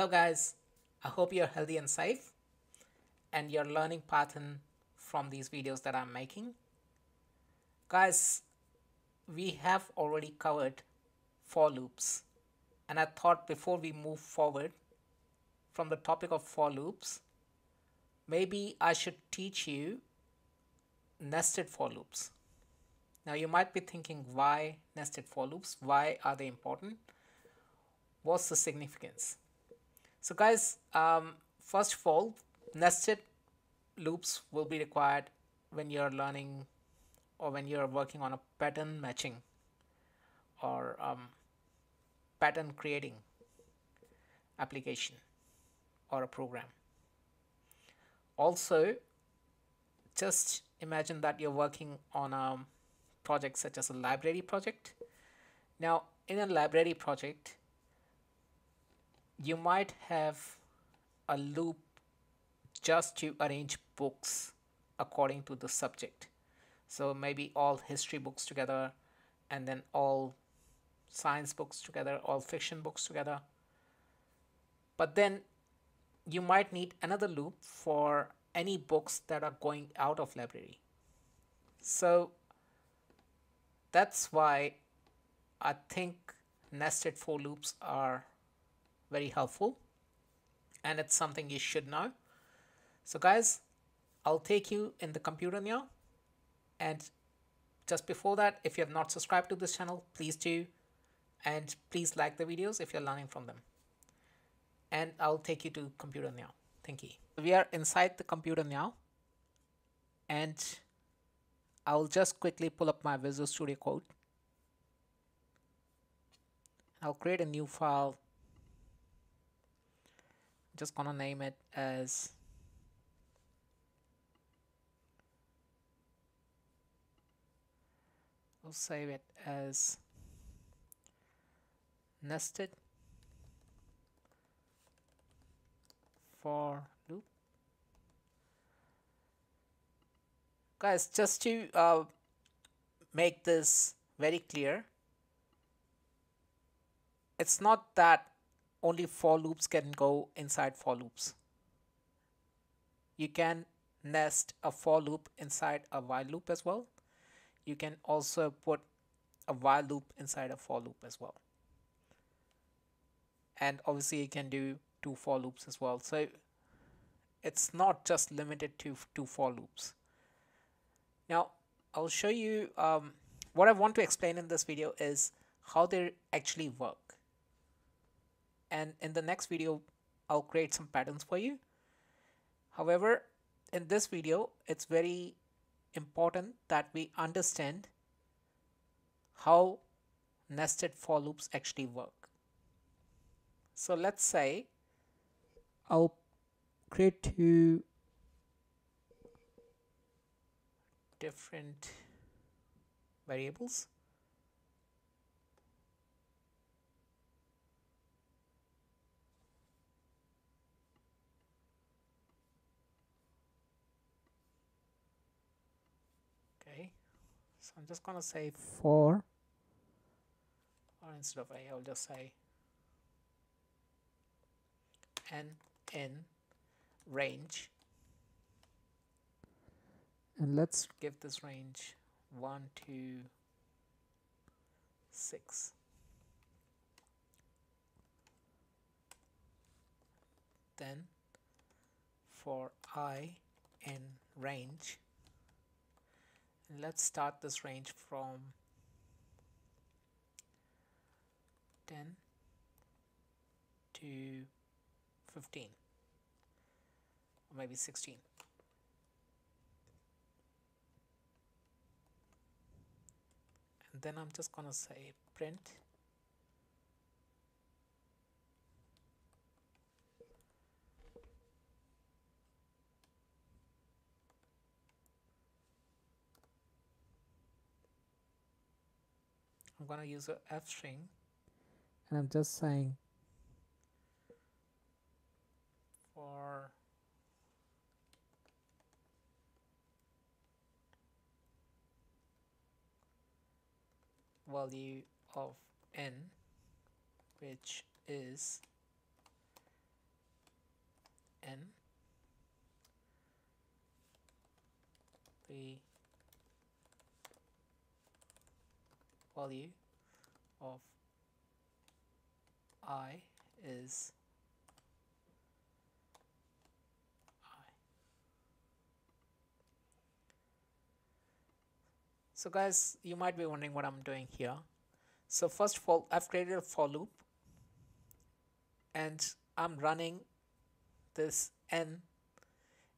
Hello guys, I hope you're healthy and safe and you're learning Python from these videos that I'm making. Guys, we have already covered for loops and I thought before we move forward from the topic of for loops, maybe I should teach you nested for loops. Now you might be thinking why nested for loops? Why are they important? What's the significance? So guys, um, first of all, nested loops will be required when you're learning or when you're working on a pattern matching or um, pattern creating application or a program. Also, just imagine that you're working on a project such as a library project. Now, in a library project, you might have a loop just to arrange books according to the subject. So maybe all history books together and then all science books together, all fiction books together. But then you might need another loop for any books that are going out of library. So that's why I think nested for loops are very helpful and it's something you should know. So guys, I'll take you in the computer now and just before that, if you have not subscribed to this channel, please do and please like the videos if you're learning from them. And I'll take you to computer now. Thank you. We are inside the computer now and I'll just quickly pull up my Visual Studio Code. I'll create a new file just gonna name it as we'll save it as nested for loop. Guys just to uh, make this very clear it's not that only for loops can go inside for loops. You can nest a for loop inside a while loop as well. You can also put a while loop inside a for loop as well. And obviously you can do two for loops as well. So it's not just limited to two for loops. Now I'll show you um, what I want to explain in this video is how they actually work and in the next video I'll create some patterns for you. However in this video it's very important that we understand how nested for loops actually work. So let's say I'll create two different variables So I'm just gonna say for or instead of a I'll just say n in range. And let's give this range 1 to 6 then for i in range let's start this range from 10 to 15 or maybe 16 and then I'm just gonna say print To use a f string. And I'm just saying for value of n which is n the value of i is i. So guys, you might be wondering what I'm doing here. So first of all, I've created a for loop and I'm running this n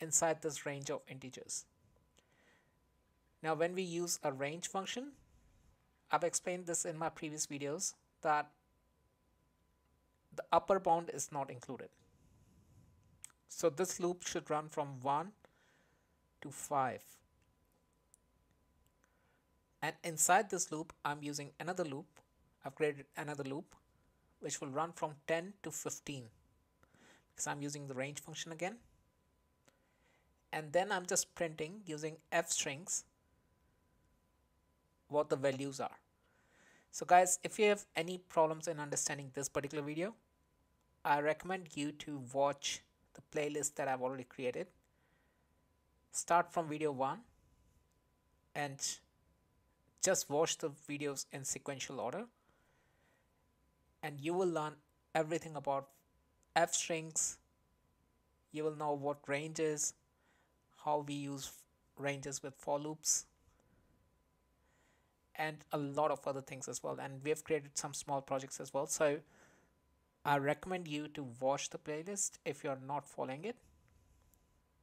inside this range of integers. Now when we use a range function, I've explained this in my previous videos that the upper bound is not included. So this loop should run from 1 to 5 and inside this loop I'm using another loop. I've created another loop which will run from 10 to 15 because I'm using the range function again. And then I'm just printing using f strings what the values are. So guys if you have any problems in understanding this particular video I recommend you to watch the playlist that I've already created. Start from video 1 and just watch the videos in sequential order. And you will learn everything about f strings. You will know what range is how we use ranges with for loops and a lot of other things as well and we have created some small projects as well. So I recommend you to watch the playlist if you're not following it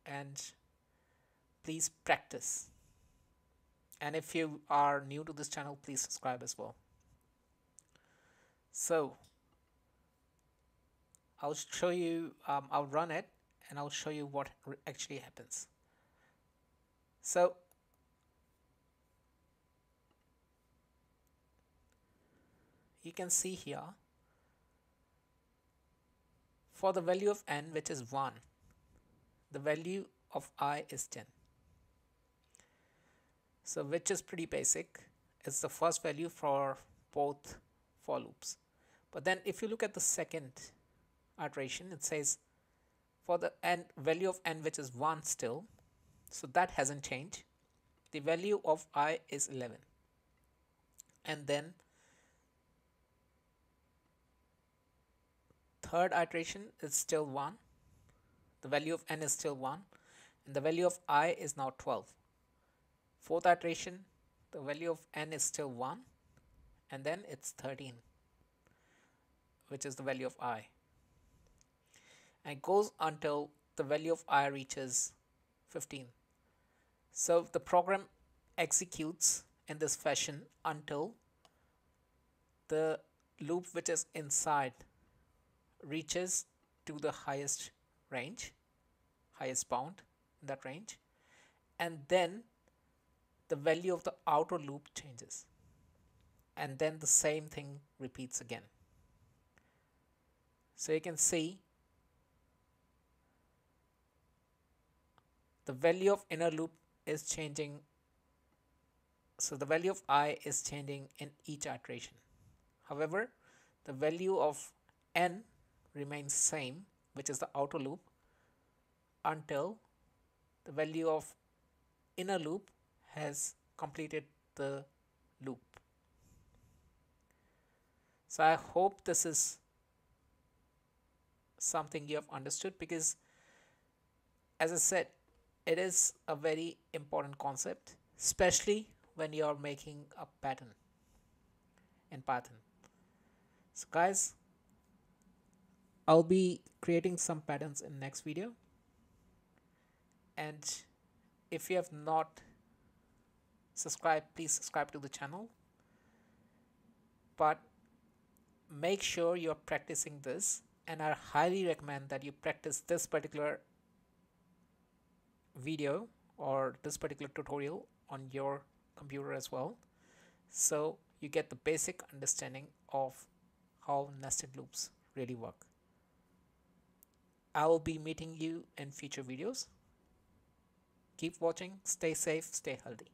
and please practice. And if you are new to this channel please subscribe as well. So I'll show you um, I'll run it and I'll show you what actually happens. So you can see here for the value of n which is 1 the value of i is 10 so which is pretty basic it's the first value for both for loops. But then if you look at the second iteration it says for the n value of n which is 1 still so that hasn't changed. The value of i is 11 and then third iteration is still 1 the value of n is still 1 and the value of i is now 12 fourth iteration the value of n is still 1 and then it's 13 which is the value of i. And it goes until the value of i reaches 15 so the program executes in this fashion until the loop which is inside reaches to the highest range highest bound in that range and then the value of the outer loop changes. And then the same thing repeats again. So you can see the value of inner loop is changing. So the value of i is changing in each iteration. However the value of n remains same which is the outer loop until the value of inner loop has completed the loop. So I hope this is something you have understood because as I said it is a very important concept especially when you are making a pattern in Python. So guys I'll be creating some patterns in next video and if you have not subscribe please subscribe to the channel but make sure you're practicing this and I highly recommend that you practice this particular video or this particular tutorial on your computer as well so you get the basic understanding of how nested loops really work. I will be meeting you in future videos. Keep watching, stay safe, stay healthy.